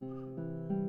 Música